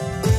you